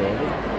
Yeah.